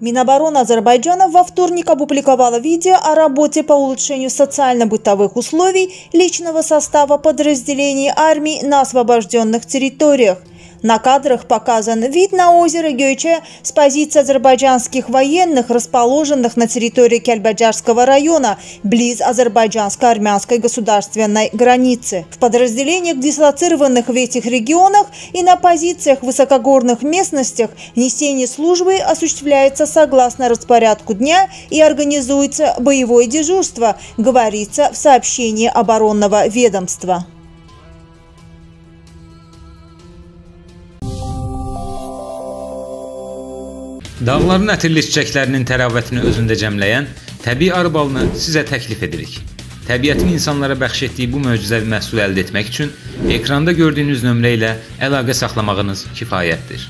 Минобороны Азербайджана во вторник опубликовала видео о работе по улучшению социально-бытовых условий личного состава подразделений армии на освобожденных территориях – на кадрах показан вид на озеро Гёйче с позиции азербайджанских военных, расположенных на территории Кельбаджарского района, близ азербайджанско-армянской государственной границы. В подразделениях, дислоцированных в этих регионах и на позициях в высокогорных местностях, несение службы осуществляется согласно распорядку дня и организуется боевое дежурство, говорится в сообщении оборонного ведомства. Dağların ətirli çiçəklərinin təravətini özündə cəmləyən təbii arı balını sizə təklif edirik. Təbiətin insanlara bəxş etdiyi bu möcüzəvi məhsulu əldə etmək üçün ekranda gördüyünüz nömrə ilə əlaqə saxlamağınız kifayətdir.